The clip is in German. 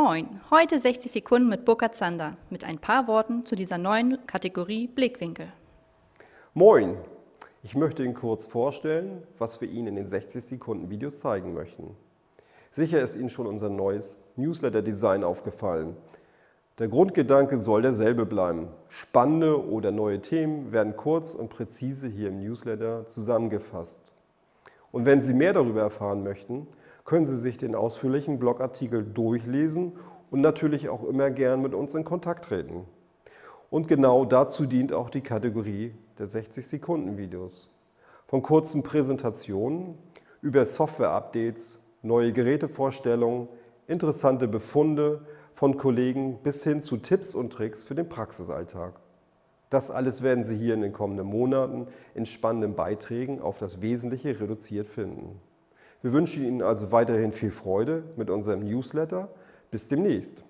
Moin, heute 60 Sekunden mit Burkhard Zander mit ein paar Worten zu dieser neuen Kategorie Blickwinkel. Moin, ich möchte Ihnen kurz vorstellen, was wir Ihnen in den 60 Sekunden Videos zeigen möchten. Sicher ist Ihnen schon unser neues Newsletter-Design aufgefallen. Der Grundgedanke soll derselbe bleiben. Spannende oder neue Themen werden kurz und präzise hier im Newsletter zusammengefasst. Und wenn Sie mehr darüber erfahren möchten, können Sie sich den ausführlichen Blogartikel durchlesen und natürlich auch immer gern mit uns in Kontakt treten. Und genau dazu dient auch die Kategorie der 60-Sekunden-Videos. Von kurzen Präsentationen über Software-Updates, neue Gerätevorstellungen, interessante Befunde von Kollegen bis hin zu Tipps und Tricks für den Praxisalltag. Das alles werden Sie hier in den kommenden Monaten in spannenden Beiträgen auf das Wesentliche reduziert finden. Wir wünschen Ihnen also weiterhin viel Freude mit unserem Newsletter. Bis demnächst.